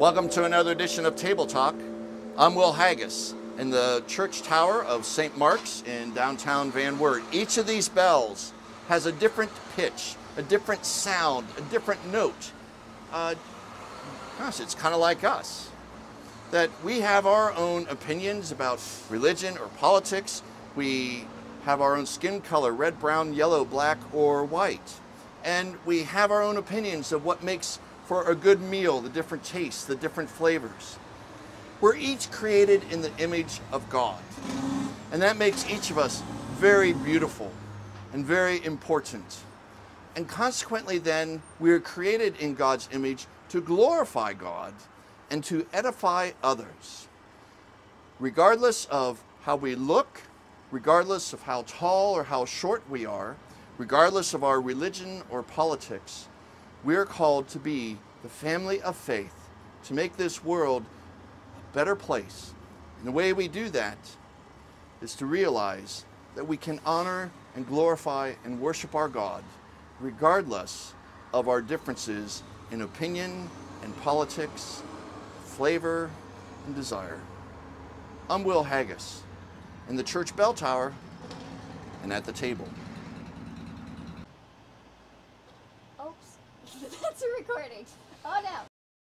Welcome to another edition of Table Talk. I'm Will Haggis in the church tower of St. Mark's in downtown Van Wert. Each of these bells has a different pitch, a different sound, a different note. Uh, gosh, it's kind of like us. That we have our own opinions about religion or politics. We have our own skin color red, brown, yellow, black, or white. And we have our own opinions of what makes for a good meal, the different tastes, the different flavors. We're each created in the image of God. And that makes each of us very beautiful and very important. And consequently, then, we are created in God's image to glorify God and to edify others. Regardless of how we look, regardless of how tall or how short we are, regardless of our religion or politics, we are called to be the family of faith, to make this world a better place. And the way we do that is to realize that we can honor and glorify and worship our God regardless of our differences in opinion and politics, flavor and desire. I'm Will Haggis in the church bell tower and at the table. Recording. Oh no.